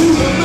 You.